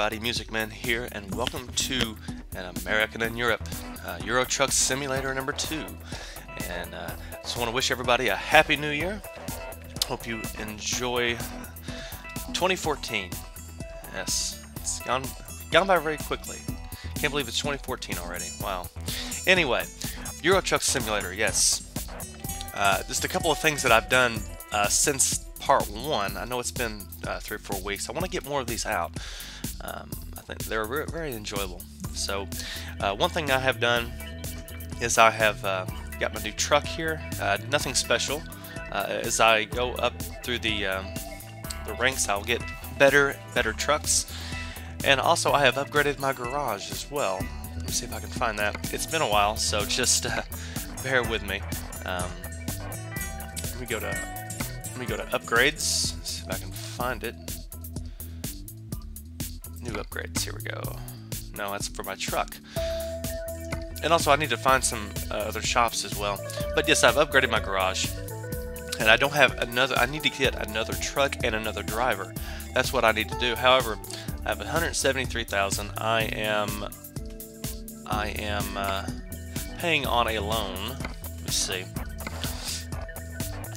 everybody, Musickman here, and welcome to an American in Europe uh, Euro Truck Simulator number two. And uh, just want to wish everybody a happy new year. Hope you enjoy 2014. Yes, it's gone gone by very quickly. Can't believe it's 2014 already. Wow. Anyway, Euro Truck Simulator. Yes, uh, just a couple of things that I've done uh, since part one. I know it's been uh, three or four weeks. I want to get more of these out. Um, I think they're very enjoyable. So, uh, one thing I have done is I have uh, got my new truck here. Uh, nothing special. as I go up through the um, the ranks, I'll get better, better trucks. And also, I have upgraded my garage as well. Let me see if I can find that. It's been a while, so just bear with me. Um, let me go to let me go to upgrades. See if I can find it. New upgrades. Here we go. No, that's for my truck. And also, I need to find some uh, other shops as well. But yes, I've upgraded my garage. And I don't have another. I need to get another truck and another driver. That's what I need to do. However, I have 173,000. I am. I am uh, paying on a loan. Let me see.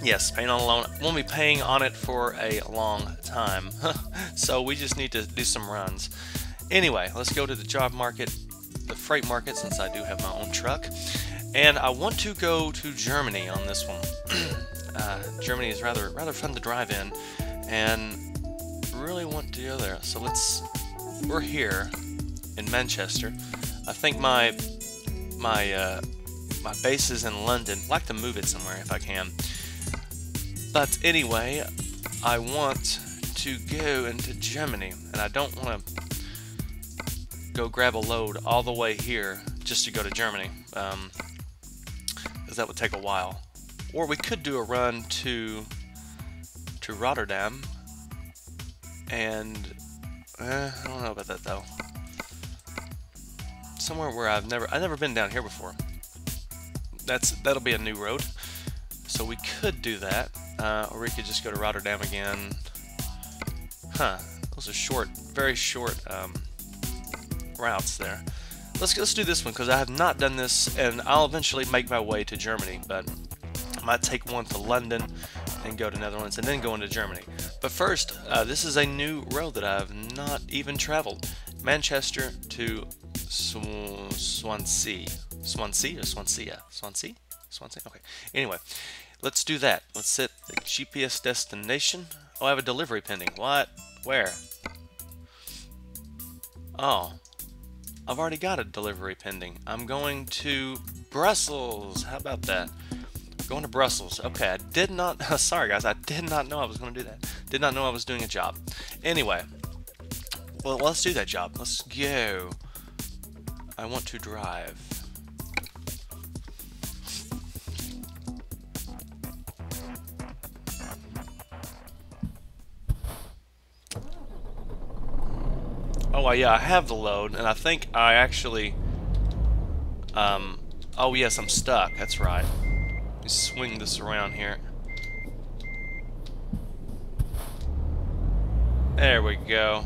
Yes, paying on a loan. Won't be paying on it for a long time. so we just need to do some runs. Anyway, let's go to the job market, the freight market, since I do have my own truck. And I want to go to Germany on this one. uh, Germany is rather rather fun to drive in, and really want to go there. So let's. We're here in Manchester. I think my my uh, my base is in London. I'd like to move it somewhere if I can. But anyway, I want to go into Germany, and I don't want to go grab a load all the way here just to go to Germany, because um, that would take a while. Or we could do a run to to Rotterdam, and eh, I don't know about that though. Somewhere where I've never I've never been down here before. That's that'll be a new road, so we could do that. Uh, or we could just go to Rotterdam again. Huh. Those are short, very short um, routes there. Let's, let's do this one because I have not done this and I'll eventually make my way to Germany, but I might take one to London and go to Netherlands and then go into Germany. But first, uh, this is a new road that I have not even traveled. Manchester to Sw Swansea. Swansea or Swansea? Swansea? Swansea? Okay. Anyway, Let's do that. Let's set the GPS destination. Oh, I have a delivery pending. What? Where? Oh. I've already got a delivery pending. I'm going to Brussels. How about that? Going to Brussels. Okay, I did not... Sorry, guys. I did not know I was going to do that. Did not know I was doing a job. Anyway. Well, let's do that job. Let's go. I want to drive. Oh, yeah, I have the load, and I think I actually... Um, oh, yes, I'm stuck. That's right. Let me swing this around here. There we go.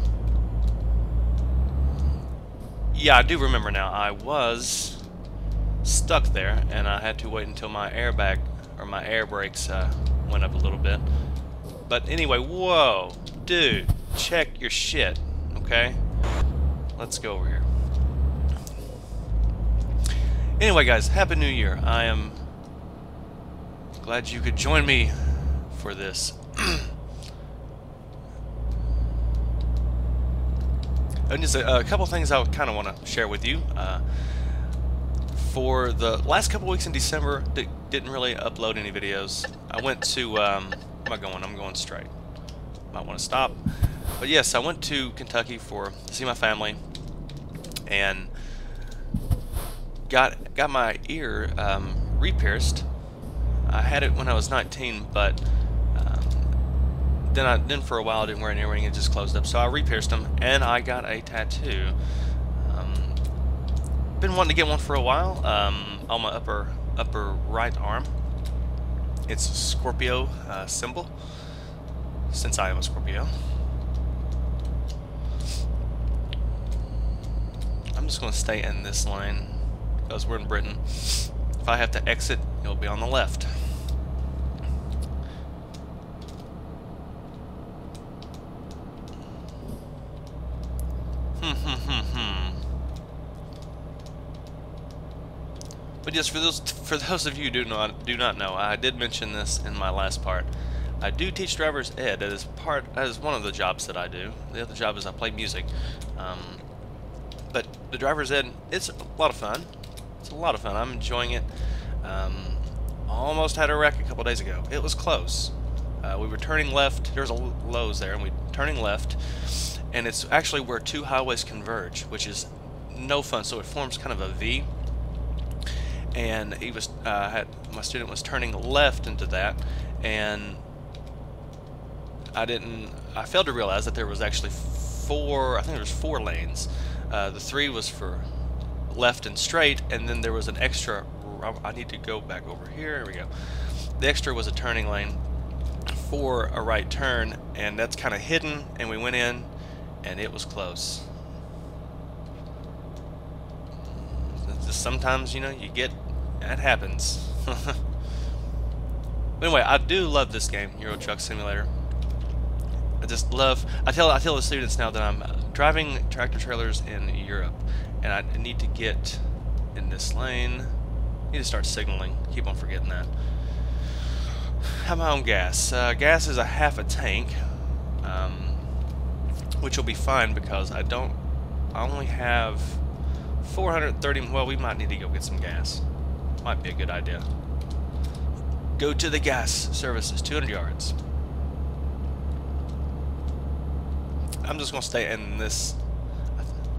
Yeah, I do remember now. I was stuck there, and I had to wait until my airbag, or my air brakes, uh, went up a little bit. But anyway, whoa, dude, check your shit, okay? Let's go over here. Anyway, guys, Happy New Year. I am glad you could join me for this. and just a, a couple things I kind of want to share with you. Uh, for the last couple weeks in December, didn't really upload any videos. I went to, um, am I going? I'm going straight. Might want to stop. But yes, I went to Kentucky for to see my family and got got my ear um, re-pierced. I had it when I was 19, but um, then I then for a while I didn't wear an earring. It just closed up, so I re-pierced them, and I got a tattoo. Um, been wanting to get one for a while um, on my upper upper right arm. It's a Scorpio uh, symbol, since I am a Scorpio. I'm just going to stay in this line because we're in Britain. If I have to exit, it'll be on the left. Hmm, hmm, hmm. But yes, for those for those of you who do not do not know, I did mention this in my last part. I do teach driver's ed. That is part. That is one of the jobs that I do. The other job is I play music. Um, the driver's ed, it's a lot of fun. It's a lot of fun. I'm enjoying it. Um, almost had a wreck a couple days ago. It was close. Uh, we were turning left. There's a Lowe's there, and we were turning left, and it's actually where two highways converge, which is no fun. So it forms kind of a V. And he was, uh, had, my student was turning left into that, and I didn't, I failed to realize that there was actually four, I think there was four lanes. Uh, the three was for left and straight, and then there was an extra, I need to go back over here, here we go. The extra was a turning lane for a right turn, and that's kind of hidden, and we went in, and it was close. Sometimes, you know, you get, that happens. anyway, I do love this game, Euro Truck Simulator. I just love. I tell I tell the students now that I'm driving tractor trailers in Europe, and I need to get in this lane. I need to start signaling. Keep on forgetting that. Have my own gas. Uh, gas is a half a tank, um, which will be fine because I don't. I only have 430. Well, we might need to go get some gas. Might be a good idea. Go to the gas services, 200 yards. I'm just going to stay in this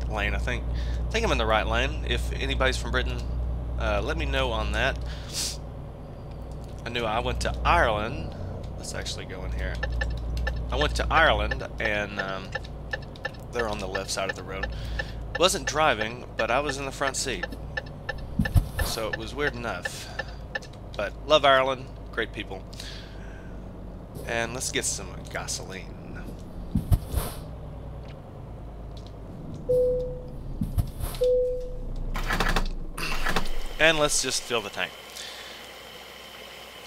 lane, I think. I think I'm in the right lane. If anybody's from Britain, uh, let me know on that. I knew I went to Ireland. Let's actually go in here. I went to Ireland, and um, they're on the left side of the road. Wasn't driving, but I was in the front seat. So it was weird enough. But love Ireland, great people. And let's get some gasoline. And let's just fill the tank.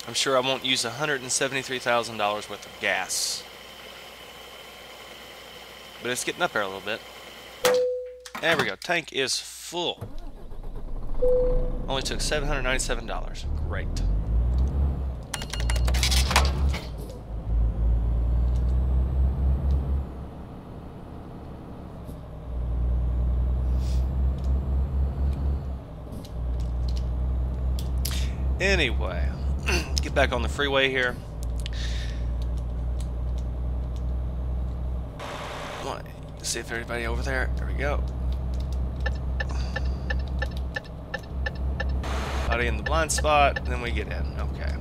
I'm sure I won't use $173,000 worth of gas. But it's getting up there a little bit. There we go. Tank is full. Only took $797. Great. Anyway, get back on the freeway here. Want to see if there's anybody over there. There we go. Body in the blind spot, then we get in. Okay.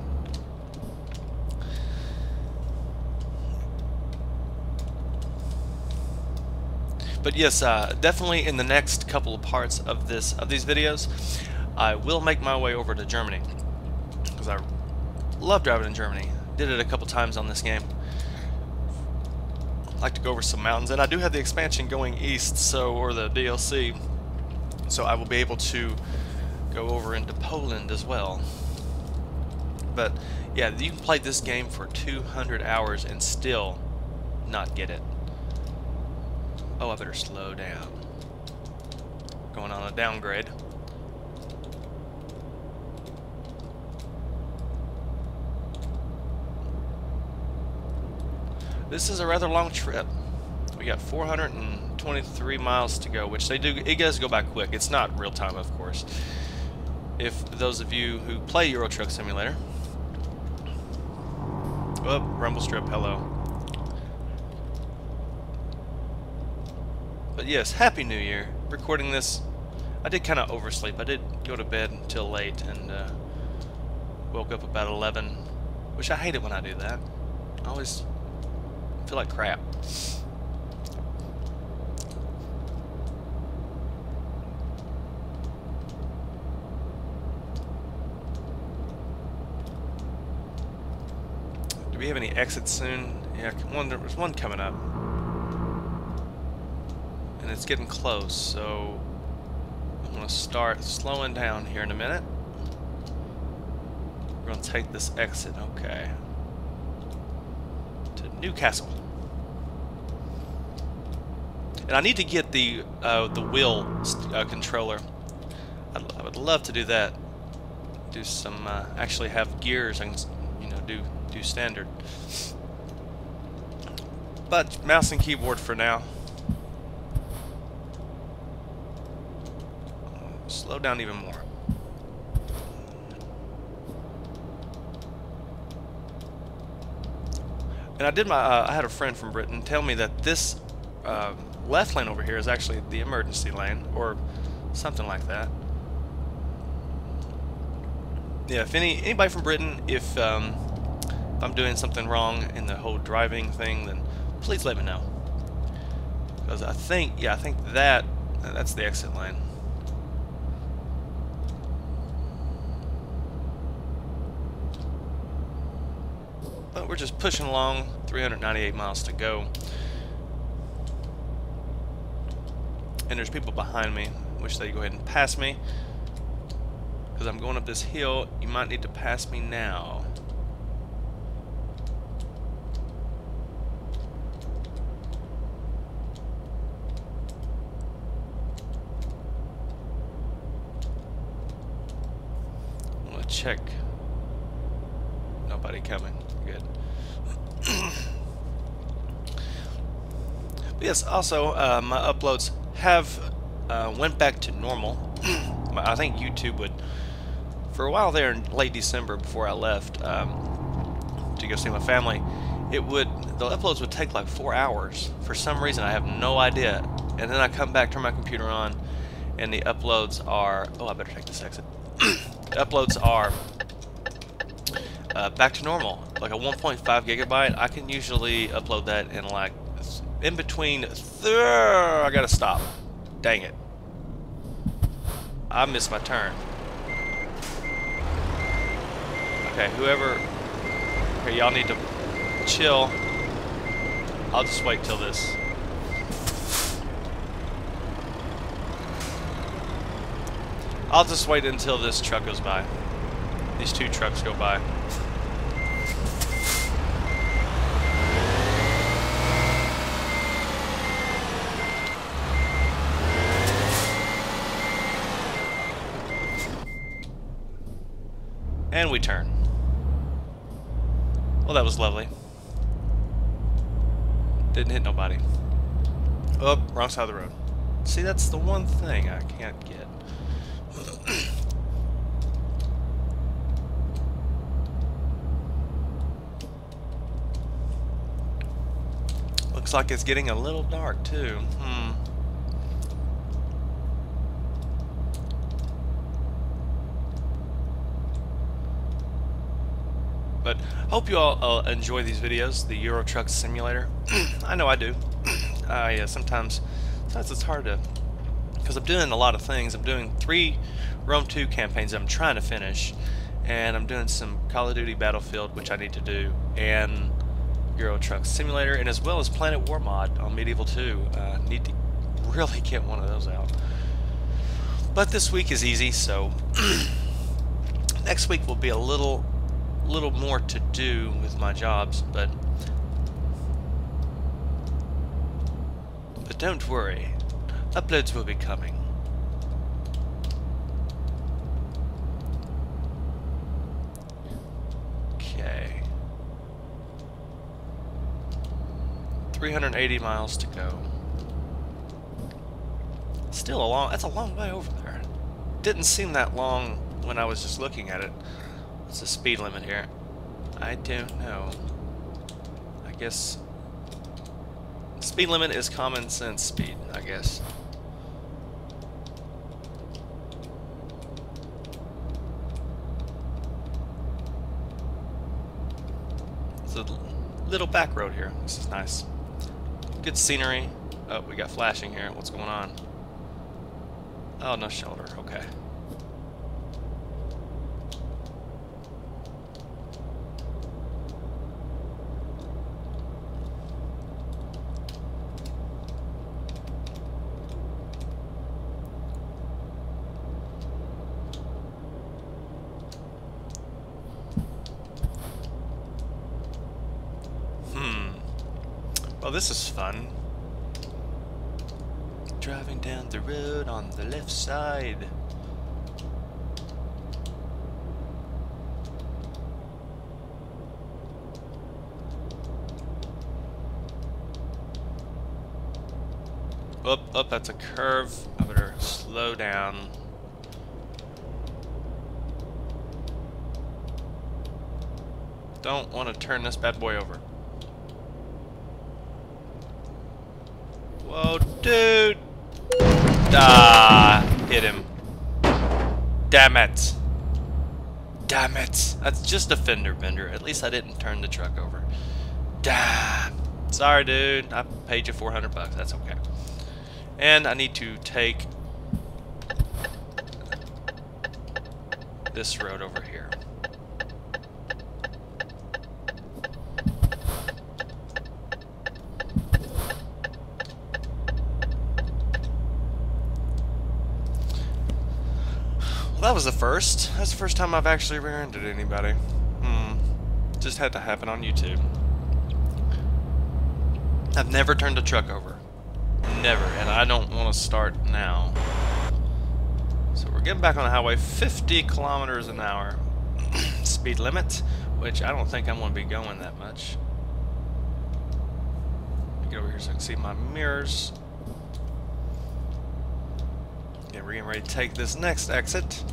But yes, uh, definitely in the next couple of parts of this of these videos, I will make my way over to Germany because I love driving in Germany. Did it a couple times on this game. Like to go over some mountains, and I do have the expansion going east, so or the DLC, so I will be able to go over into Poland as well. But yeah, you can play this game for 200 hours and still not get it. Oh, I better slow down. Going on a downgrade. This is a rather long trip. We got 423 miles to go, which they do, it does go by quick. It's not real time, of course. If those of you who play Euro Truck Simulator, oh, Rumble Strip, hello. But yes, Happy New Year. Recording this, I did kind of oversleep. I did go to bed until late and uh, woke up about 11, which I hate it when I do that. I always feel like crap. Do we have any exits soon? Yeah, one, there's one coming up. And it's getting close, so... I'm going to start slowing down here in a minute. We're going to take this exit, okay. To Newcastle. And I need to get the uh, the wheel uh, controller. I'd, I would love to do that. Do some, uh, actually have gears can, you know, do, do standard. But mouse and keyboard for now. Slow down even more. And I did my, uh, I had a friend from Britain tell me that this uh, left lane over here is actually the emergency lane, or something like that. Yeah, if any anybody from Britain, if, um, I'm doing something wrong in the whole driving thing, then please let me know. Because I think, yeah, I think that, that's the exit lane. But we're just pushing along, 398 miles to go. And there's people behind me. Wish they'd go ahead and pass me. Because I'm going up this hill, you might need to pass me now. I'm going to check. Nobody coming. Good. yes, also, uh, my uploads have uh, went back to normal. I think YouTube would, for a while there in late December before I left um, to go see my family, it would the uploads would take like four hours for some reason I have no idea. And then I come back, turn my computer on, and the uploads are oh I better take this exit. uploads are uh, back to normal, like a 1.5 gigabyte. I can usually upload that in like in between. I gotta stop. Dang it. I missed my turn. Okay, whoever... Okay, y'all need to chill. I'll just wait till this. I'll just wait until this truck goes by. These two trucks go by. We turn. Well, that was lovely. Didn't hit nobody. Oh, wrong side of the road. See, that's the one thing I can't get. Looks like it's getting a little dark, too. Hmm. But hope you all uh, enjoy these videos, the Euro Truck Simulator. I know I do. uh, yeah, sometimes, sometimes it's hard to, because I'm doing a lot of things. I'm doing three Rome 2 campaigns I'm trying to finish, and I'm doing some Call of Duty Battlefield, which I need to do, and Euro Truck Simulator, and as well as Planet War Mod on Medieval 2. Uh, need to really get one of those out. But this week is easy, so next week will be a little little more to do with my jobs, but but don't worry, uploads will be coming. Okay. 380 miles to go. Still a long, that's a long way over there. Didn't seem that long when I was just looking at it. What's the speed limit here? I don't know. I guess... Speed limit is common sense speed, I guess. It's a little back road here. This is nice. Good scenery. Oh, we got flashing here. What's going on? Oh, no shoulder. Okay. Oh, this is fun. Driving down the road on the left side. Up, up, that's a curve. I better slow down. Don't want to turn this bad boy over. Whoa, dude! Ah, hit him. Damn it. Damn it. That's just a fender bender. At least I didn't turn the truck over. Damn. Sorry, dude. I paid you 400 bucks. That's okay. And I need to take this road over here. Well, that was the first. That's the first time I've actually rear-ended anybody. Hmm. Just had to happen on YouTube. I've never turned a truck over. Never, and I don't want to start now. So we're getting back on the highway, 50 kilometers an hour speed limit, which I don't think I'm going to be going that much. Get over here so I can see my mirrors. Yeah, we're getting ready to take this next exit.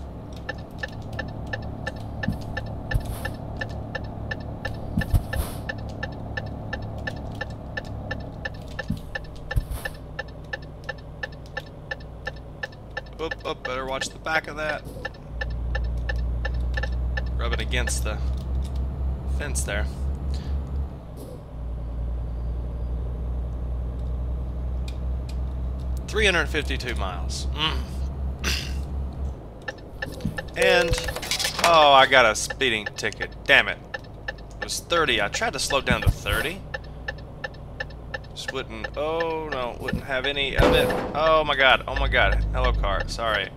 Oop, oop, better watch the back of that. Rub it against the fence there. Three hundred fifty-two miles. Mm. And oh, I got a speeding ticket. Damn it! It was thirty. I tried to slow down to thirty Just wouldn't, oh no, wouldn't have any of it. Oh my god, oh my god. Hello car, sorry.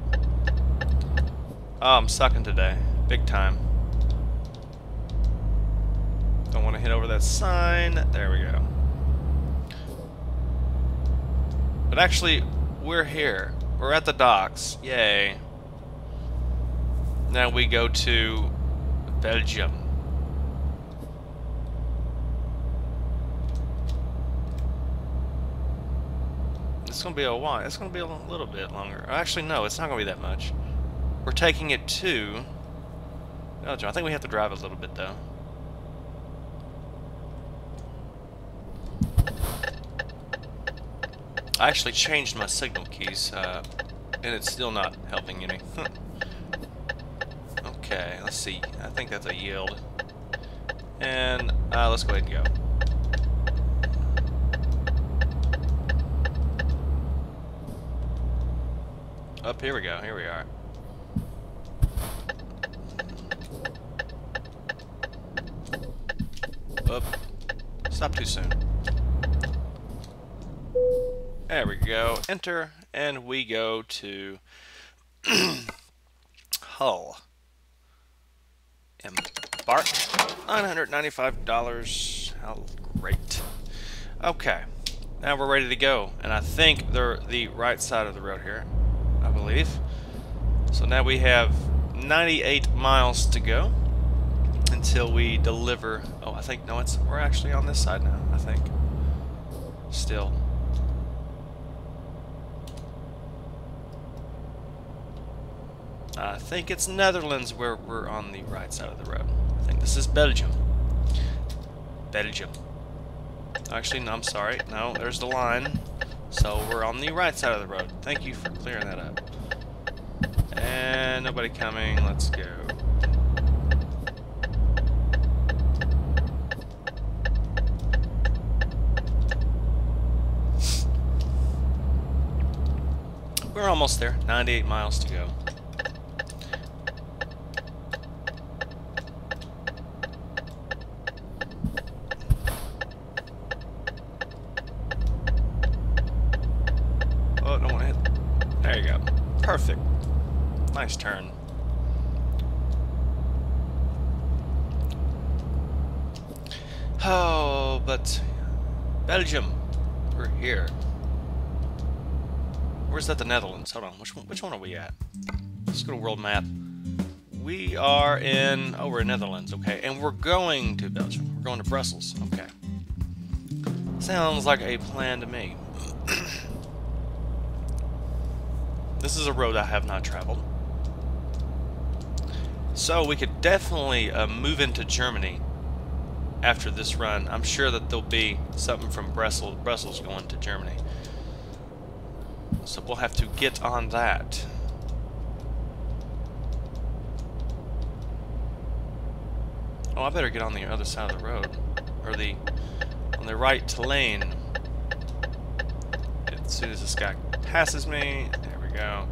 Oh, I'm sucking today. Big time. Don't want to hit over that sign. There we go. But actually, we're here. We're at the docks. Yay. Now we go to Belgium. It's going to be a while. It's going to be a little bit longer. Actually, no, it's not going to be that much. We're taking it to... Belgium. I think we have to drive a little bit, though. I actually changed my signal keys, uh, and it's still not helping any. okay, let's see. I think that's a yield. And uh, let's go ahead and go. Up, here we go, here we are. Up. Stop too soon. There we go. Enter, and we go to Hull. Embark. $995. How great. Okay. Now we're ready to go. And I think they're the right side of the road here. I believe. So now we have 98 miles to go until we deliver. Oh, I think, no, it's we're actually on this side now, I think. Still. I think it's Netherlands where we're on the right side of the road. I think this is Belgium. Belgium. Actually, no, I'm sorry. No, there's the line. So we're on the right side of the road. Thank you for clearing that up. And nobody coming. Let's go. We're almost there. 98 miles to go. Perfect. Nice turn. Oh, but Belgium. We're here. Where's that the Netherlands? Hold on. Which one, which one are we at? Let's go to world map. We are in... Oh, we're in Netherlands. Okay. And we're going to Belgium. We're going to Brussels. Okay. Sounds like a plan to me. this is a road I have not traveled. So we could definitely uh, move into Germany after this run. I'm sure that there'll be something from Brussels, Brussels going to Germany. So we'll have to get on that. Oh, I better get on the other side of the road. Or the on the right lane. As soon as this guy passes me, there we go.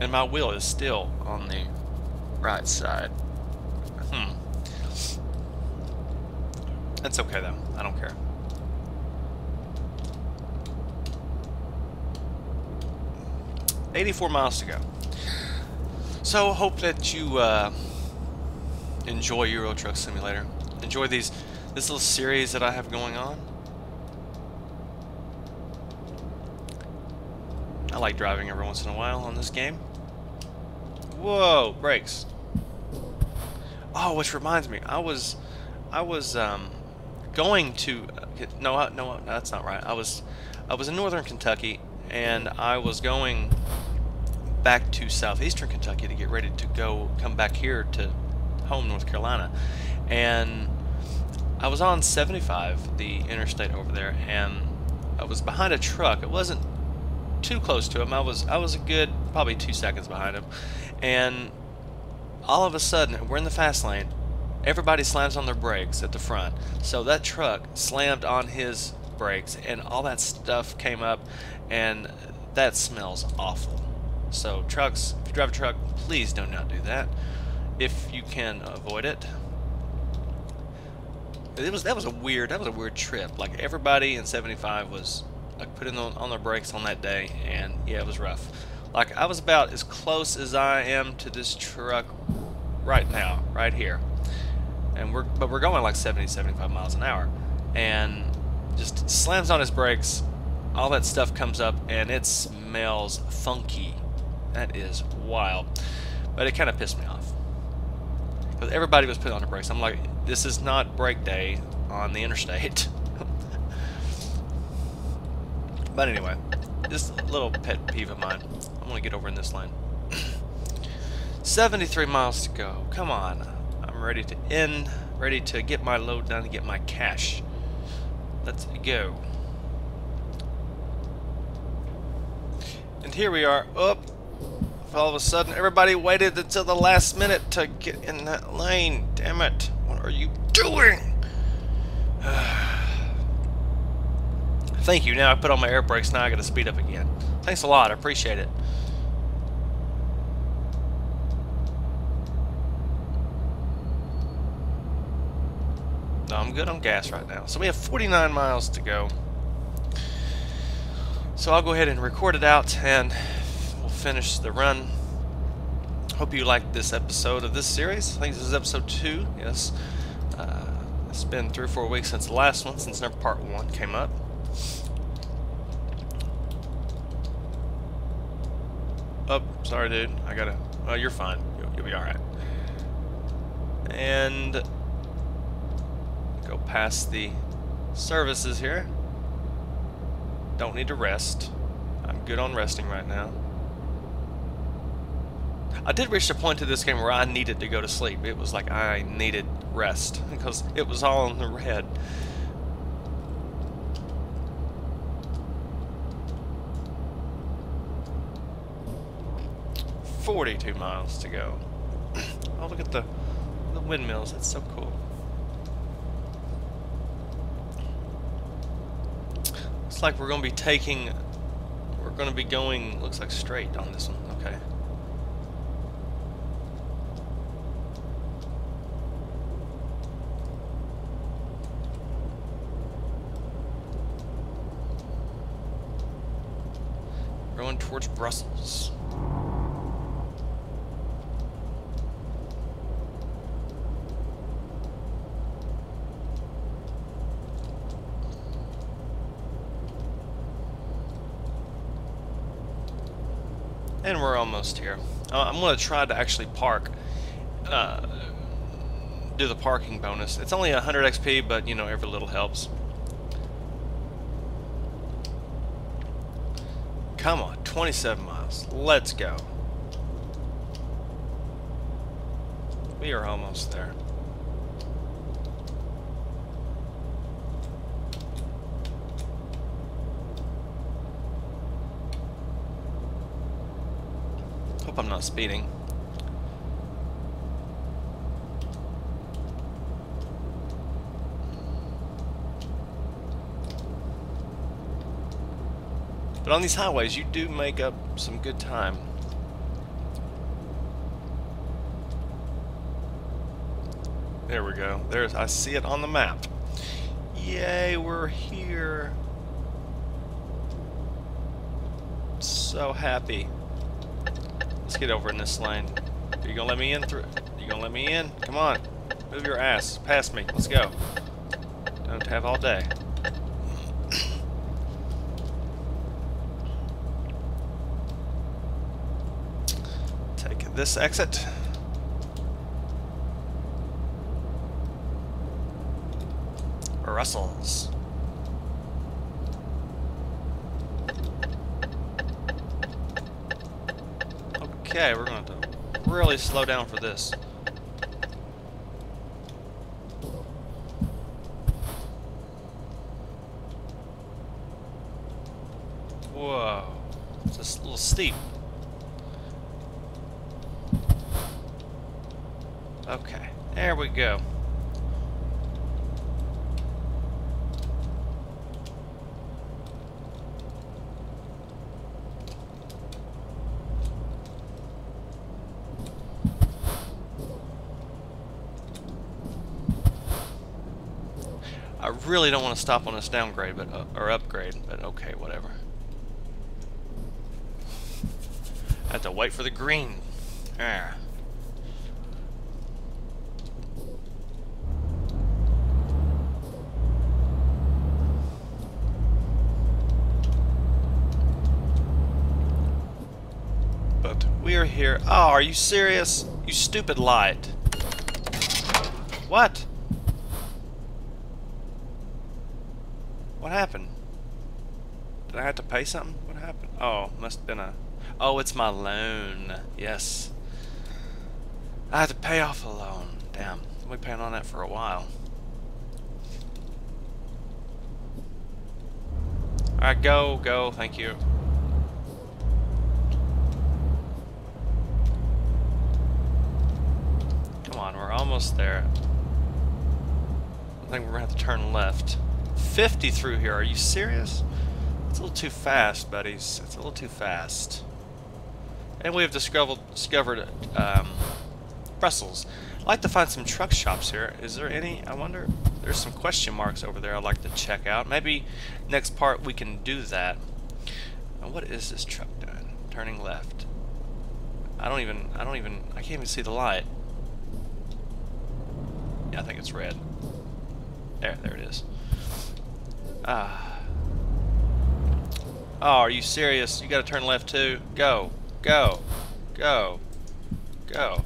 And my wheel is still on the right side. Hmm. That's okay though. I don't care. Eighty-four miles to go. So hope that you uh, enjoy Euro Truck Simulator. Enjoy these this little series that I have going on. I like driving every once in a while on this game. Whoa, brakes. Oh, which reminds me, I was, I was um, going to, no, no, that's not right. I was, I was in northern Kentucky, and I was going back to southeastern Kentucky to get ready to go, come back here to home, North Carolina, and I was on 75, the interstate over there, and I was behind a truck. It wasn't too close to him. I was I was a good probably two seconds behind him, and all of a sudden we're in the fast lane. Everybody slams on their brakes at the front, so that truck slammed on his brakes, and all that stuff came up, and that smells awful. So trucks, if you drive a truck, please do not do that if you can avoid it. It was that was a weird that was a weird trip. Like everybody in 75 was like putting on, on their brakes on that day, and yeah, it was rough. Like I was about as close as I am to this truck right now, right here, and we're but we're going like 70, 75 miles an hour, and just slams on his brakes. All that stuff comes up, and it smells funky. That is wild, but it kind of pissed me off because everybody was putting on their brakes. I'm like, this is not brake day on the interstate. But anyway, this little pet peeve of mine. I'm to get over in this lane. 73 miles to go. Come on. Ready to end, ready to get my load done and get my cash. Let's go. And here we are. Up. All of a sudden, everybody waited until the last minute to get in that lane. Damn it. What are you doing? Thank you. Now I put on my air brakes. Now I got to speed up again. Thanks a lot. I appreciate it. No, I'm good on gas right now. So we have 49 miles to go. So I'll go ahead and record it out and we'll finish the run. Hope you liked this episode of this series. I think this is episode two. Yes. Uh, it's been three or four weeks since the last one, since never part one came up. Oh, sorry, dude. I gotta. Well, you're fine. You'll, you'll be alright. And go past the services here. Don't need to rest. I'm good on resting right now. I did reach a point to this game where I needed to go to sleep. It was like I needed rest because it was all in the red. 42 miles to go. oh, look at the, the windmills. That's so cool. Looks like we're going to be taking... We're going to be going, looks like straight on this one. Okay. Going towards Brussels. And we're almost here. Uh, I'm going to try to actually park, uh, do the parking bonus. It's only 100 XP, but you know, every little helps. Come on, 27 miles. Let's go. We are almost there. Hope I'm not speeding. But on these highways, you do make up some good time. There we go. There's I see it on the map. Yay, we're here. So happy. Let's get over in this lane. Are you gonna let me in through? Are you gonna let me in? Come on. Move your ass. Past me. Let's go. Don't have all day. Take this exit. Russell's. Okay, we're going to really slow down for this. Whoa. It's just a little steep. Okay, there we go. I really don't want to stop on this downgrade, but uh, or upgrade, but okay, whatever. I have to wait for the green. Ah. But we are here. Oh, are you serious? You stupid light. What? What happened? Did I have to pay something? What happened? Oh, must have been a... Oh, it's my loan. Yes. I had to pay off a loan. Damn. I've been paying on that for a while. Alright, go, go. Thank you. Come on, we're almost there. I think we're going to have to turn left. 50 through here. Are you serious? It's a little too fast, buddies. It's a little too fast. And we have discovered, discovered um, Brussels. I'd like to find some truck shops here. Is there any? I wonder. There's some question marks over there I'd like to check out. Maybe next part we can do that. Now, what is this truck doing? Turning left. I don't even, I don't even, I can't even see the light. Yeah, I think it's red. There, there it is. Ah. Oh, are you serious? You gotta turn left too? Go. Go. Go. Go.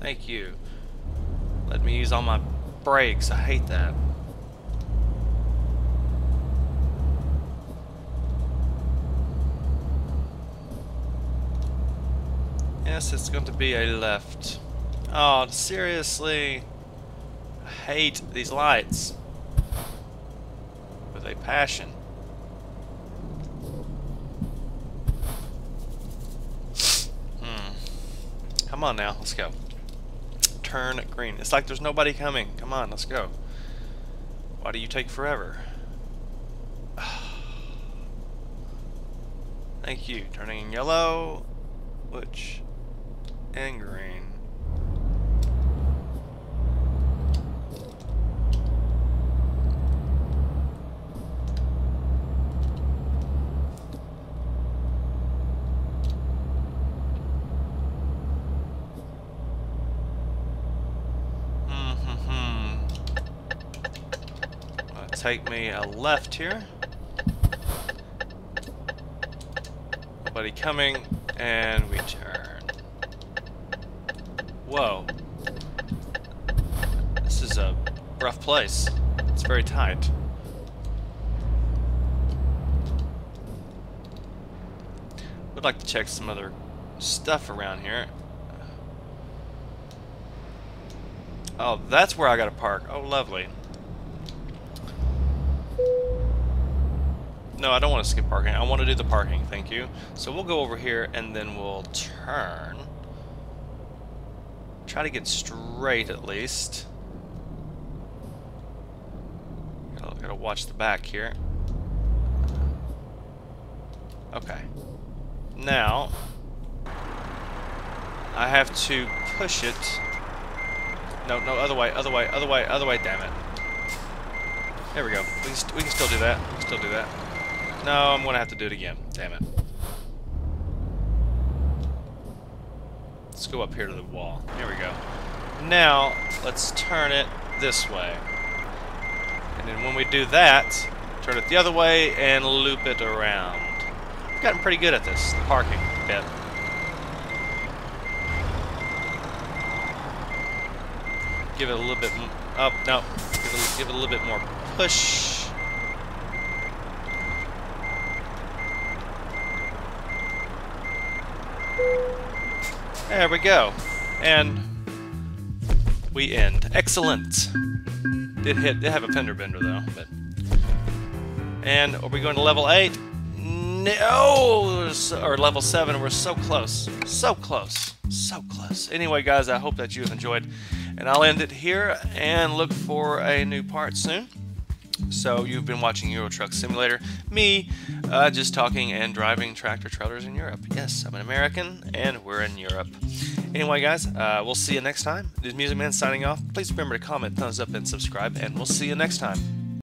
Thank you. Let me use all my brakes. I hate that. Yes, it's going to be a left. Oh, seriously? I hate these lights a passion. Hmm. Come on now, let's go. Turn green. It's like there's nobody coming. Come on, let's go. Why do you take forever? Thank you. Turning yellow, which, and green. Take me a left here. Nobody coming. and we turn. Whoa. This is a rough place. It's very tight. Would like to check some other stuff around here. Oh, that's where I gotta park. Oh, lovely. No, I don't want to skip parking. I want to do the parking, thank you. So we'll go over here and then we'll turn. Try to get straight at least. Gotta, gotta watch the back here. Okay. Now, I have to push it. No, no, other way, other way, other way, other way, damn it. There we go. We can, we can still do that. We can still do that. No, I'm to have to do it again. Damn it. Let's go up here to the wall. Here we go. Now, let's turn it this way. And then when we do that, turn it the other way and loop it around. I've gotten pretty good at this, the parking bit. Give it a little bit up. Oh, no, give it, give it a little bit more push. There we go. And we end. Excellent. Did hit did have a fender bender though, but and are we going to level 8? No! Or level 7. We're so close. So close. So close. Anyway, guys, I hope that you have enjoyed. And I'll end it here and look for a new part soon. So you've been watching Euro Truck Simulator. Me, uh, just talking and driving tractor trailers in Europe. Yes, I'm an American, and we're in Europe. Anyway, guys, uh, we'll see you next time. This Musickman signing off. Please remember to comment, thumbs up, and subscribe, and we'll see you next time.